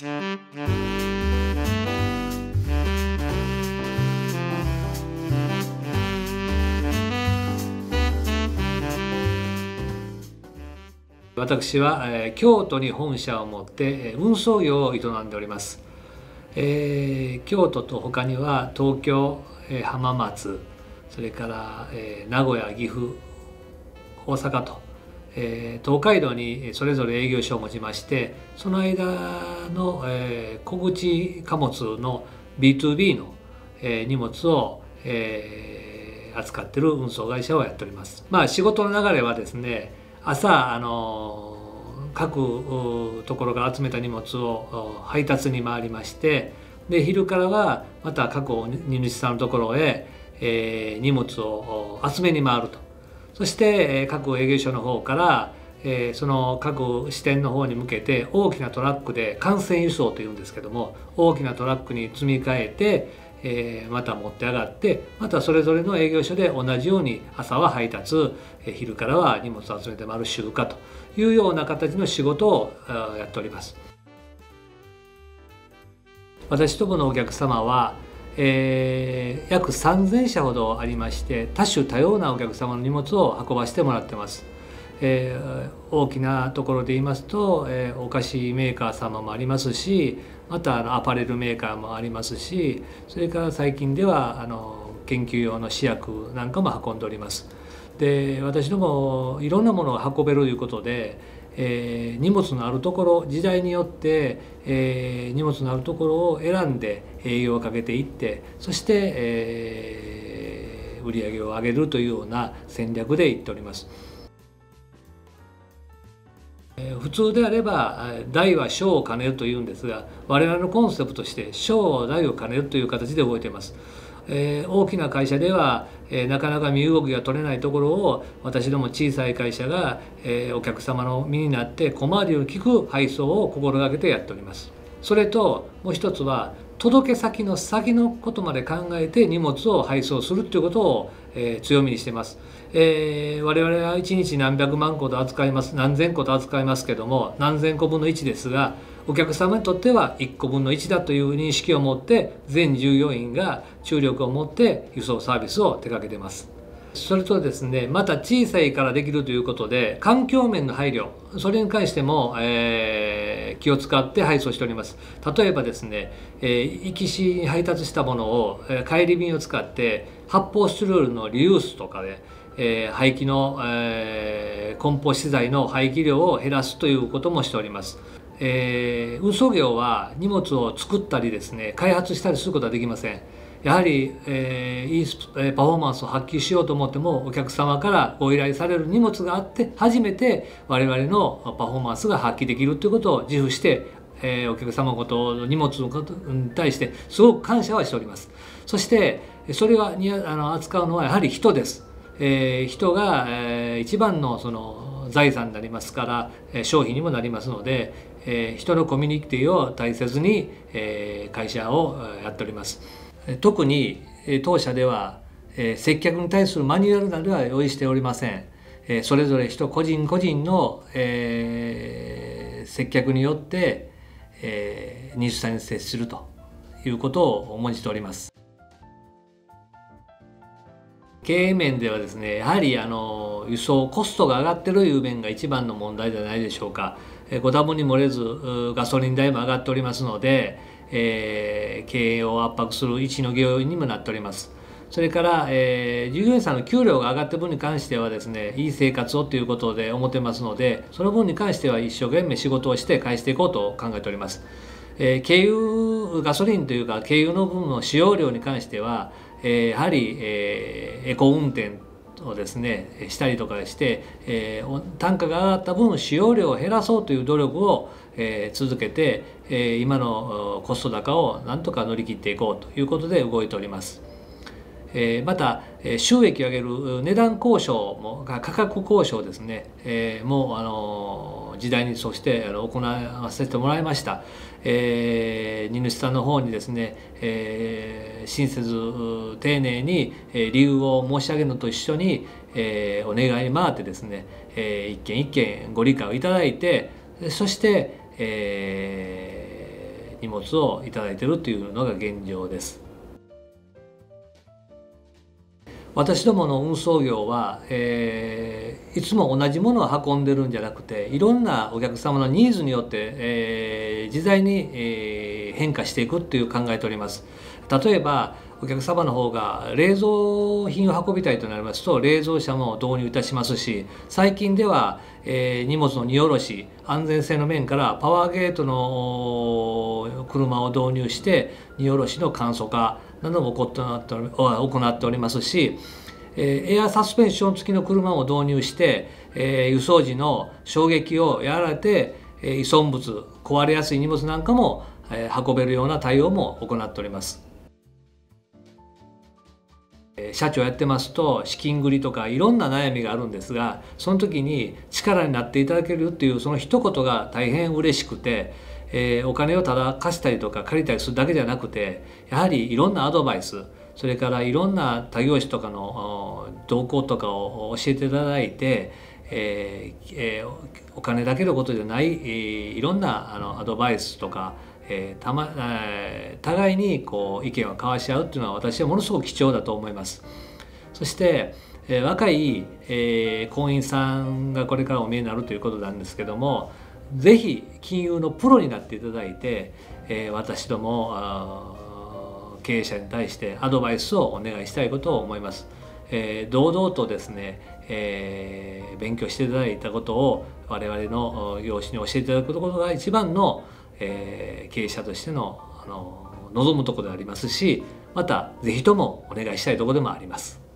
私は、えー、京都に本社を持って、えー、運送業を営んでおります、えー、京都と他には東京、えー、浜松それから、えー、名古屋岐阜大阪と、え、東海道にそれぞれ営業所を持ちましてその間の、え、小口貨物の B2B の、え、荷物を、え、扱ってる運送会社をやっております。まあ仕事の流れはですね朝あの各ところから集めた荷物を配達に回りましてで昼からはまた各荷主さんのところへ、え、荷物を集めに回るとそして各営業所の方から、えー、その各支店の方に向けて大きなトラックで幹線輸送というんですけども大きなトラックに積み替えてえー、また持って上がってまたそれぞれの営業所で同じように朝は配達、えー、昼からは荷物を集めて回る集荷というような形の仕事をやっております。私どものお客様は、えー、約3,000社ほどありまして多種多様なお客様の荷物を運ばせてもらってます。えー、大きなところで言いますと、えー、お菓子メーカー様もありますしまたあのアパレルメーカーもありますしそれから最近ではあの研究用の試薬なんかも運んでおります。で私どもいろんなものを運べるということで、えー、荷物のあるところ時代によって、えー、荷物のあるところを選んで営業をかけていってそして、えー、売り上げを上げるというような戦略でいっております。普通であれば大は小を兼ねるというんですが我々のコンセプトとして小を大を兼ねるという形で動いています。えー、大きな会社では、えー、なかなか身動きが取れないところを私ども小さい会社が、えー、お客様の身になって小回りを利く配送を心がけてやっております。それともう一つは届け先の先のことまで考えて荷物を配送するということを、えー、強みにしています。えー、我々は1日何百万個と扱います何千個と扱いますけども何千個分の1ですがお客様にとっては1個分の1だという認識を持って全従業員が注力を持って輸送サービスを手掛けてます。それとですねまた小さいからできるということで環境面の配慮それに関しても、えー、気を使って配送しております例えばですね、えー、行きしに配達したものを、え、帰り便を使って発泡スチロールのリユースとかでえー、廃棄の、えー、梱包資材の廃棄量を減らすということもしております。えー、運送業は荷物を作ったりですね開発したりすることはできません。やはり、えー、いいパフォーマンスを発揮しようと思ってもお客様からご依頼される荷物があって初めて我々のパフォーマンスが発揮できるということを自負して、えー、お客様こと荷物のことに対してすごく感謝はしております。そしてそれはにあの扱うのはやはり人です。えー、人が、えー、一番のその財産になりますから、えー、商品にもなりますので、えー、人のコミュニティを大切に、えー、会社をやっております。特に当社では、えー、接客に対するマニュアルなどは用意しておりません。えー、それぞれ人個人個人の、えー、接客によって、えー、20歳に接するということを重んじております。経営面ではですねやはりあの輸送コストが上がってるいう面が一番の問題じゃないでしょうか。ご多分に漏れずガソリン代も上がっておりますので、えー、経営を圧迫する一の要因にもなっております。それから、えー、従業員さんの給料が上がった分に関してはですねいい生活をということで思ってますのでその分に関しては一生懸命仕事をして返していこうと考えております。えー、軽油ガソリンというか軽油の分の使用量に関してはえー、やはり、えー、エコ運転をですねしたりとかして、えー、単価が上がった分使用量を減らそうという努力を、えー、続けて、えー、今のコスト高をなんとか乗り切っていこうということで動いております。えー、また収益を上げる値段交渉も価格交渉ですね、えー、もうあの時代にそして行わせてもらいました。えー、荷主さんの方にですね、えー、親切丁寧に理由を申し上げるのと一緒に、お願いに回ってですね、えー、一件一件ご理解をいただいてそして、え荷物をいただいているというのが現状です。私どもの運送業は、えー、いつも同じものを運んでるんじゃなくていろんなお客様のニーズによって、えー、自在に、えー、変化していくっていう考えております。例えばお客様の方が冷蔵品を運びたいとなりますと冷蔵車も導入いたしますし最近では、えー、荷物の荷下ろし安全性の面からパワーゲートの車を導入して荷下ろしの簡素化なども行っておりますしえエアサスペンション付きの車を導入して、え、輸送時の衝撃をやられて、え、依存物壊れやすい荷物なんかも、え、運べるような対応も行っております。社長やってますと資金繰りとかいろんな悩みがあるんですがその時に力になっていただけるっていうその一言が大変嬉しくて、えー、お金をただ貸したりとか借りたりするだけじゃなくてやはりいろんなアドバイスそれからいろんな他業種とかの動向とかを教えていただいて、えーえー、お金だけのことじゃない、えー、いろんなあのアドバイスとかえー、たまえー、互いにこう意見を交わし合うっていうのは私はものすごく貴重だと思います。そして、えー、若い、えー、婚姻さんがこれからお見えになるということなんですけども是非金融のプロになっていただいて、えー、私ども経営者に対してアドバイスをお願いしたいことを思います。えー、堂々とですね、えー、勉強していただいたことを我々の業種に教えていただくことが一番のえー、経営者としてのあの望むところでありますしまた是非ともお願いしたいところでもあります。